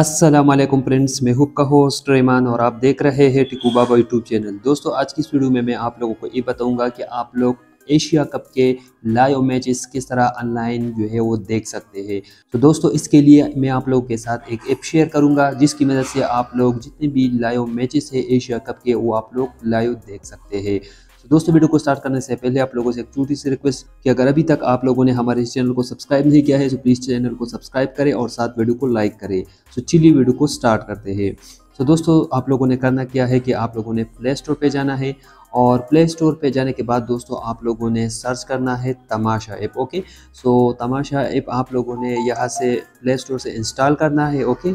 वालेकुम फ्रेंड्स मैं हुक का होस्ट रेमान और आप देख रहे हैं टिकू बाबा यूट्यूब चैनल दोस्तों, आज की इस वीडियो में मैं आप लोगों को ये बताऊँगा कि आप लोग एशिया कप के लाइव मैचेस किस तरह ऑनलाइन जो है वो देख सकते हैं। तो दोस्तों, इसके लिए मैं आप लोगों के साथ एक ऐप शेयर करूँगा, जिसकी मदद से आप लोग जितने भी लाइव मैचेस है एशिया कप के, वो आप लोग लाइव देख सकते हैं। तो दोस्तों, वीडियो को स्टार्ट करने से पहले आप लोगों से एक छोटी सी रिक्वेस्ट कि अगर अभी तक आप लोगों ने हमारे इस चैनल को सब्सक्राइब नहीं किया है तो प्लीज़ चैनल को सब्सक्राइब करें और साथ वीडियो को लाइक करें। तो चलिए वीडियो को स्टार्ट करते हैं। तो दोस्तों, आप लोगों ने करना क्या है कि आप लोगों ने प्ले स्टोर पर जाना है और प्ले स्टोर पे जाने के बाद दोस्तों, आप लोगों ने सर्च करना है Tamasha app okay so Tamasha app आप लोगों ने यहाँ से प्ले स्टोर से इंस्टॉल करना है ओके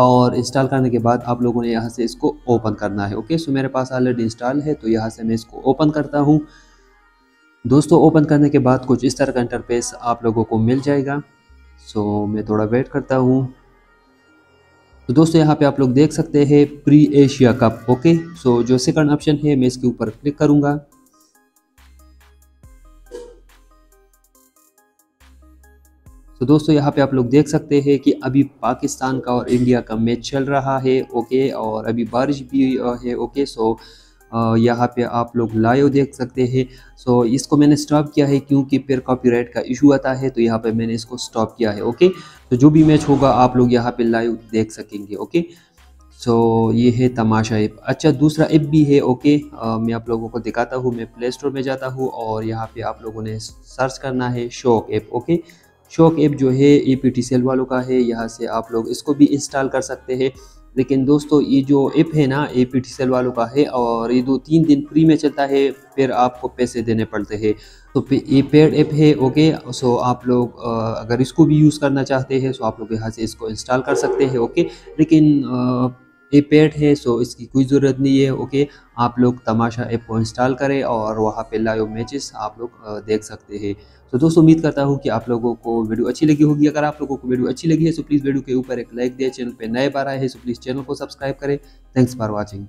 और इंस्टॉल करने के बाद आप लोगों ने यहाँ से इसको ओपन करना है ओके सो मेरे पास ऑलरेडी इंस्टॉल है तो यहाँ से मैं इसको ओपन करता हूँ। दोस्तों ओपन करने के बाद कुछ इस तरह का इंटरफेस आप लोगों को मिल जाएगा। सो मैं थोड़ा वेट करता हूँ। तो दोस्तों, यहाँ पे आप लोग देख सकते हैं pre Asia cup okay so जो सेकंड ऑप्शन है, मैं इसके ऊपर क्लिक करूँगा। तो दोस्तों यहाँ पे आप लोग देख सकते हैं कि अभी पाकिस्तान का और इंडिया का मैच चल रहा है ओके और अभी बारिश भी है ओके सो यहाँ पे आप लोग लाइव देख सकते हैं। सो इसको मैंने स्टॉप किया है क्योंकि फिर कॉपीराइट का इशू आता है तो यहाँ पे मैंने इसको स्टॉप किया है ओके। तो जो भी मैच होगा आप लोग यहाँ पे लाइव देख सकेंगे ओके। सो so, ये है तमाशा ऐप। अच्छा दूसरा ऐप भी है ओके आ, मैं आप लोगों को दिखाता हूँ मैं प्ले स्टोर में जाता हूँ और यहाँ पे आप लोगों ने सर्च करना है शौक ऐप ओके। शौक ऐप जो है ए पी टी सेल वालों का है, यहाँ से आप लोग इसको भी इंस्टॉल कर सकते हैं। लेकिन दोस्तों, ये जो ऐप है ना ए पी टी सेल वालों का है और ये दो तीन दिन फ्री में चलता है, फिर आपको पैसे देने पड़ते हैं। तो ये पेड ऐप है ओके सो आप लोग अगर इसको भी यूज़ करना चाहते हैं तो आप लोग यहाँ से इसको इंस्टॉल कर सकते हैं ओके लेकिन ये पेड है सो इसकी कोई ज़रूरत नहीं है ओके आप लोग तमाशा ऐप को इंस्टॉल करें और वहाँ पे लाइव मैचेस आप लोग देख सकते हैं। तो दोस्तों, उम्मीद करता हूँ कि आप लोगों को वीडियो अच्छी लगी होगी। अगर आप लोगों को वीडियो अच्छी लगी है तो प्लीज़ वीडियो के ऊपर एक लाइक दें चैनल पर नए बार आए हैं तो प्लीज़ चैनल को सब्सक्राइब करें। Thanks for watching